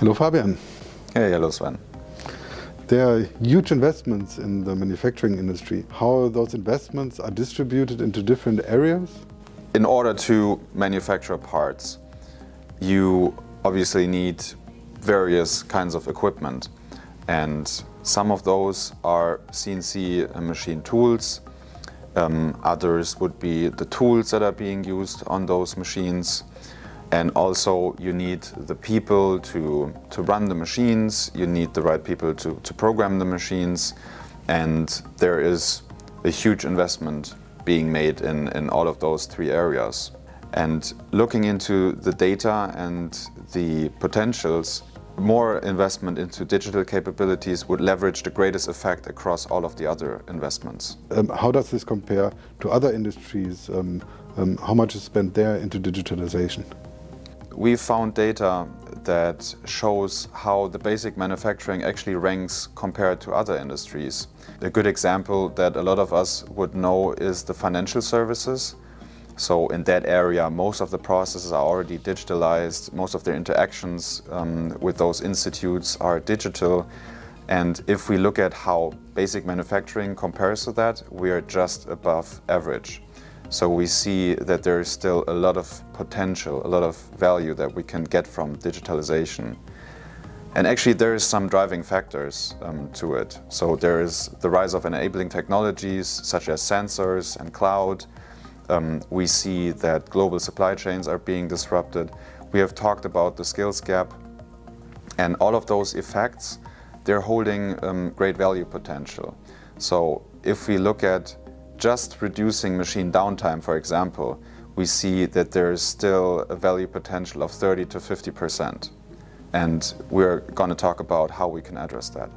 Hello, Fabian. Hey, hello, Sven. There are huge investments in the manufacturing industry. How those investments are distributed into different areas? In order to manufacture parts, you obviously need various kinds of equipment. And some of those are CNC machine tools. Um, others would be the tools that are being used on those machines. And also you need the people to, to run the machines, you need the right people to, to program the machines. And there is a huge investment being made in, in all of those three areas. And looking into the data and the potentials, more investment into digital capabilities would leverage the greatest effect across all of the other investments. Um, how does this compare to other industries? Um, um, how much is spent there into digitalization? We found data that shows how the basic manufacturing actually ranks compared to other industries. A good example that a lot of us would know is the financial services. So in that area, most of the processes are already digitalized, most of their interactions um, with those institutes are digital. And if we look at how basic manufacturing compares to that, we are just above average. So we see that there is still a lot of potential, a lot of value that we can get from digitalization. And actually there is some driving factors um, to it. So there is the rise of enabling technologies such as sensors and cloud, um, we see that global supply chains are being disrupted. We have talked about the skills gap and all of those effects, they're holding um, great value potential. So if we look at just reducing machine downtime, for example, we see that there is still a value potential of 30 to 50 percent. And we're going to talk about how we can address that.